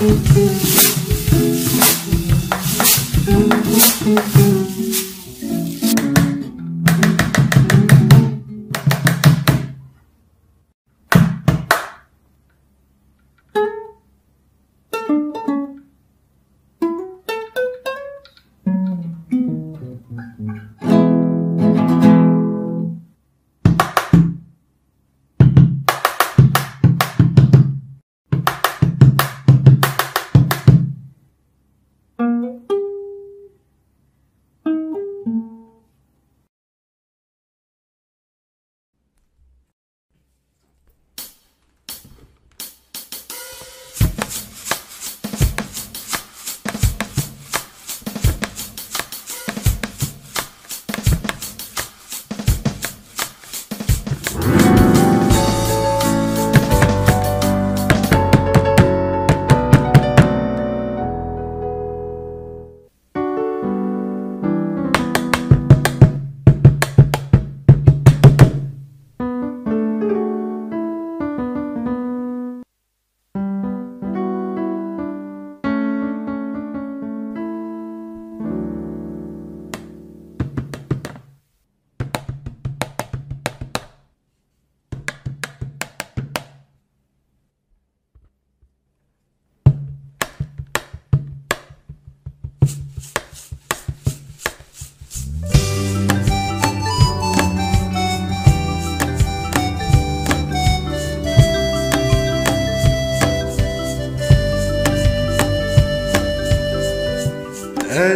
Música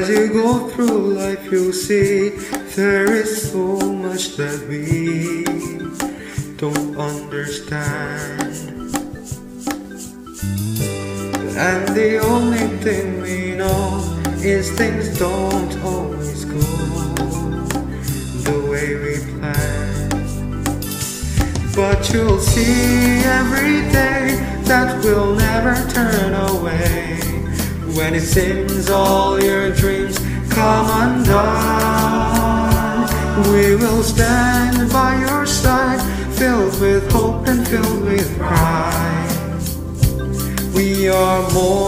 As you go through life, you'll see there is so much that we don't understand. And the only thing we know is things don't always go the way we plan. But you'll see every day that we'll never turn away. When it seems all your dreams come undone, we will stand by your side, filled with hope and filled with pride. We are more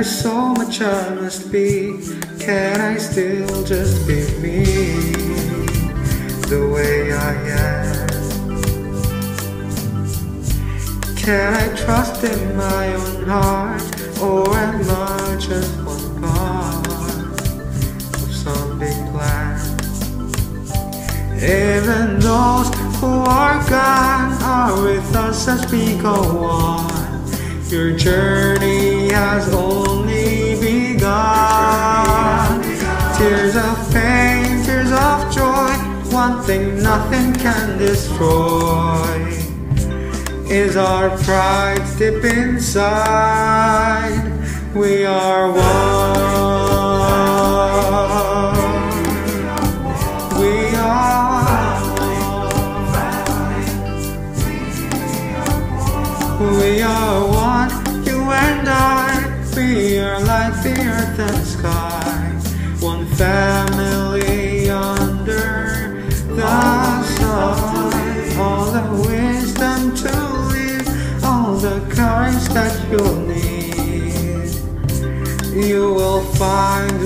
there's so much I must be, can I still just be me the way I am? Can I trust in my own heart, or am I just one part of some big plan? Even those who are gone are with us as we go on. Your journey destroy is our pride deep inside. We are one. We are We are one, you and I. We are like the earth and sky. You'll need. You will find